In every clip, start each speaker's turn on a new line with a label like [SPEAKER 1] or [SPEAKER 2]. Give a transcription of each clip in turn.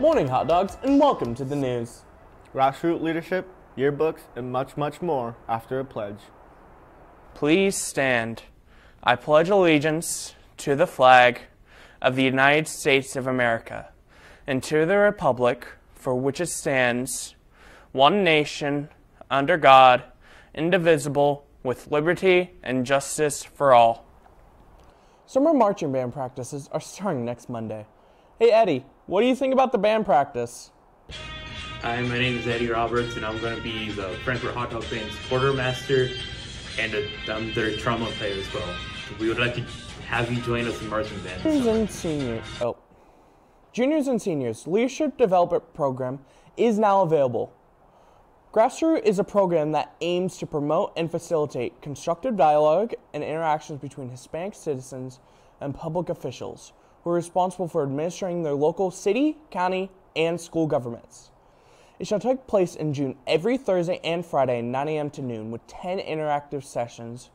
[SPEAKER 1] Morning, hot dogs, and welcome to the news.
[SPEAKER 2] Grassroots leadership, yearbooks, and much, much more after a pledge.
[SPEAKER 3] Please stand. I pledge allegiance to the flag of the United States of America and to the republic for which it stands, one nation, under God, indivisible, with liberty and justice for all.
[SPEAKER 1] Summer marching band practices are starting next Monday. Hey, Eddie, what do you think about the band practice?
[SPEAKER 4] Hi, my name is Eddie Roberts, and I'm going to be the Frankfort Hot Dog Band's quartermaster, and i I'm their trauma player as well. We would like to have you join us in marching band.
[SPEAKER 1] Juniors and seniors. Oh. Juniors and seniors leadership development program is now available. Grassroots is a program that aims to promote and facilitate constructive dialogue and interactions between Hispanic citizens and public officials who are responsible for administering their local city, county, and school governments. It shall take place in June every Thursday and Friday, 9 a.m. to noon, with 10 interactive sessions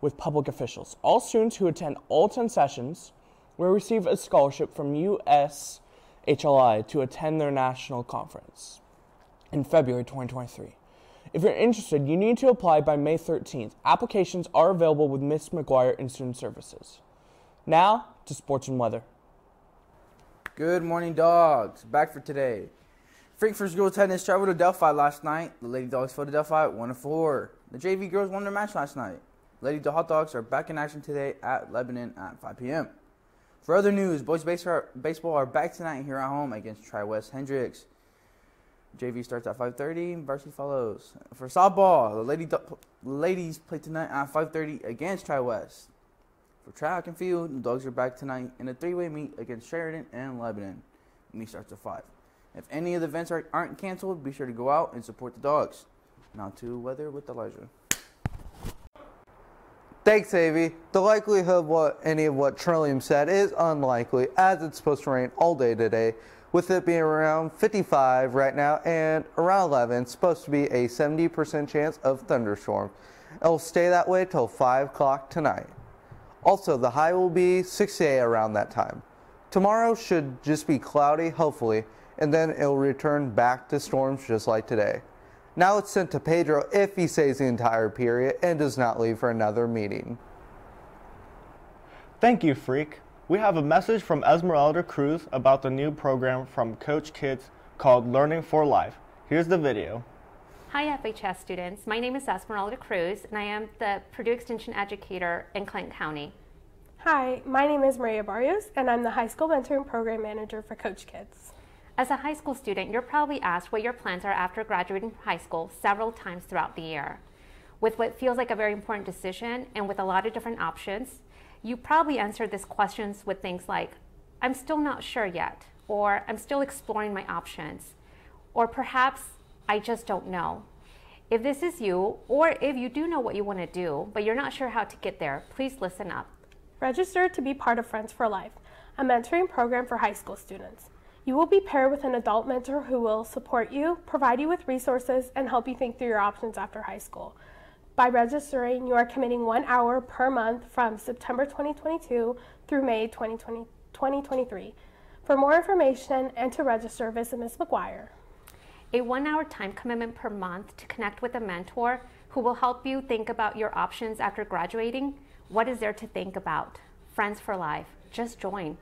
[SPEAKER 1] with public officials. All students who attend all 10 sessions will receive a scholarship from USHLI to attend their national conference in February 2023. If you're interested, you need to apply by May 13th. Applications are available with Miss McGuire in Student Services. Now to sports and weather.
[SPEAKER 5] Good morning, dogs. Back for today. Frankfort girls tennis traveled to Delphi last night. The Lady Dogs fell to Delphi at 1 4. The JV girls won their match last night. Lady Hot Dogs are back in action today at Lebanon at 5 p.m. For other news, boys baseball are back tonight here at home against Tri West Hendricks. JV starts at 5:30. Varsity follows. For softball, the lady ladies play tonight at 5:30 against Tri West. For track and field, the dogs are back tonight in a three-way meet against Sheridan and Lebanon. Meet starts at five. If any of the events are, aren't canceled, be sure to go out and support the dogs. Now to weather with Elijah.
[SPEAKER 6] Thanks, Avi. The likelihood of what any of what Trillium said is unlikely, as it's supposed to rain all day today, with it being around 55 right now and around 11, supposed to be a 70% chance of thunderstorm. It'll stay that way till 5 o'clock tonight. Also, the high will be 68 around that time. Tomorrow should just be cloudy, hopefully, and then it'll return back to storms just like today. Now it's sent to Pedro if he stays the entire period and does not leave for another meeting.
[SPEAKER 2] Thank you, Freak. We have a message from Esmeralda Cruz about the new program from Coach Kids called Learning for Life. Here's the video.
[SPEAKER 7] Hi FHS students, my name is Esmeralda Cruz and I am the Purdue Extension Educator in Clinton County.
[SPEAKER 8] Hi, my name is Maria Barrios and I'm the High School Mentoring Program Manager for Coach Kids.
[SPEAKER 7] As a high school student, you're probably asked what your plans are after graduating from high school several times throughout the year. With what feels like a very important decision and with a lot of different options, you probably answered these questions with things like, I'm still not sure yet, or I'm still exploring my options, or perhaps I just don't know. If this is you, or if you do know what you want to do, but you're not sure how to get there, please listen up.
[SPEAKER 8] Register to be part of Friends for Life, a mentoring program for high school students. You will be paired with an adult mentor who will support you, provide you with resources, and help you think through your options after high school. By registering, you are committing one hour per month from September 2022 through May 2020, 2023. For more information and to register, visit Ms. McGuire.
[SPEAKER 7] A one hour time commitment per month to connect with a mentor who will help you think about your options after graduating. What is there to think about? Friends for Life. Just join.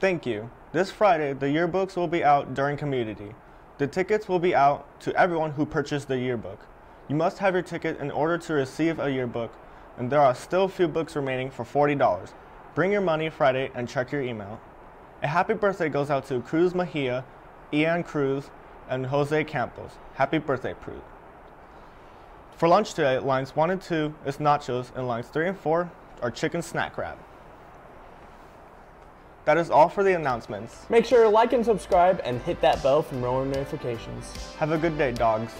[SPEAKER 2] Thank you. This Friday, the yearbooks will be out during community. The tickets will be out to everyone who purchased the yearbook. You must have your ticket in order to receive a yearbook, and there are still a few books remaining for $40. Bring your money Friday and check your email. A happy birthday goes out to Cruz Mejia, Ian Cruz, and Jose Campos. Happy birthday, Cruz. For lunch today, lines 1 and 2 is nachos, and lines 3 and 4 are chicken snack wrap. That is all for the announcements.
[SPEAKER 1] Make sure to like and subscribe and hit that bell for more notifications.
[SPEAKER 2] Have a good day, dogs.